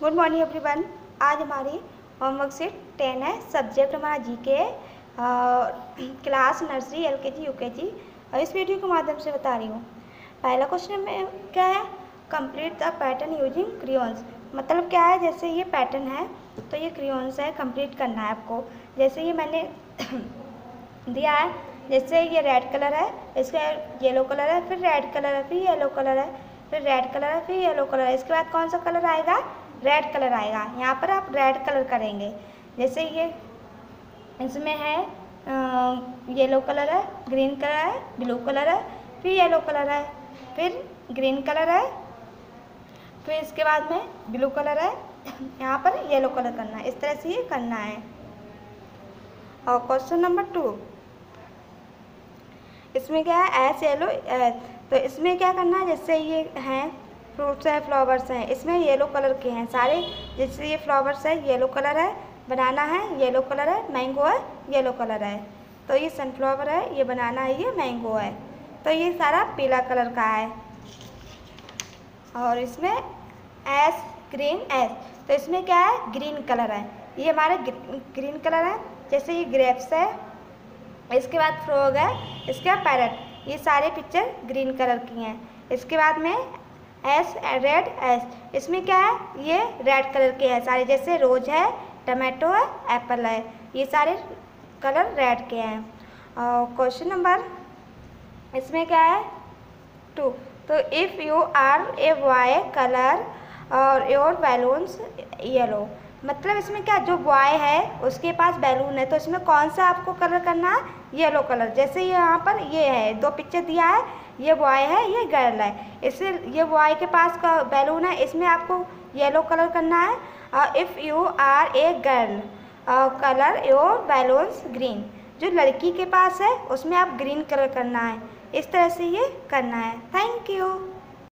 Good morning everyone आज हमारी homework से टेन है। सब्जेक्ट हमारा जी के क्लास नर्सरी एल के जी यू के जी और इस वीडियो के माध्यम से बता रही हूँ। पहला क्वेश्चन में क्या है? Complete the pattern using crayons मतलब क्या है? जैसे ये पैटर्न है तो ये क्रियोन्स है कंप्लीट करना है आपको। जैसे ये मैंने दिया है, जैसे ये रेड कलर है, इसका येलो कलर है, फिर रेड कलर है, फिर येलो कलर है, फिर रेड कलर है, फिर येलो कलर है। इसके बाद कौन सा कलर आएगा? रेड कलर आएगा। यहाँ पर आप रेड कलर करेंगे। जैसे ये, इसमें है येलो कलर है ग्रीन कलर है ब्लू कलर है, फिर येलो कलर है, फिर ग्रीन कलर है, फिर इसके बाद में ब्लू कलर है। यहाँ पर येलो कलर करना है। इस तरह से ये करना है। और क्वेश्चन नंबर टू इसमें क्या है? एस येलो तो इसमें क्या करना है? जैसे ये हैं फ्रूट्स हैं, फ्लावर्स हैं, इसमें येलो कलर के हैं सारे। जैसे ये फ्लावर्स है, येलो कलर है, बनाना है, येलो कलर है, मैंगो है, येलो कलर है। तो ये सनफ्लावर है, ये बनाना है, ये मैंगो है। तो ये सारा पीला कलर का है। और इसमें एस, ग्रीन एस। तो इसमें क्या है? ग्रीन कलर है। ये हमारे ग्रीन कलर है। जैसे ये ग्रेप्स है, इसके बाद फ्रॉग है, इसके बाद पैरट। ये सारे पिक्चर ग्रीन कलर की हैं। इसके बाद में एस रेड एस इसमें क्या है? ये रेड कलर के हैं सारे, जैसे रोज है टमाटो है एप्पल है। ये सारे कलर रेड के हैं। और क्वेश्चन नंबर इसमें क्या है? टू तो if you are a Y colour और योर बैलून्स येलो मतलब इसमें क्या, जो बॉय है, उसके पास बैलून है तो इसमें कौन सा आपको कलर करना है? येलो कलर जैसे ये यहाँ पर ये है, दो पिक्चर दिया है, ये बॉय है, ये गर्ल है. इससे ये बॉय के पास का बैलून है, इसमें आपको येलो कलर करना है. और if you are a girl colour your balloons green जो लड़की के पास है, उसमें आप ग्रीन कलर करना है. इस तरह से ये करना है. Thank you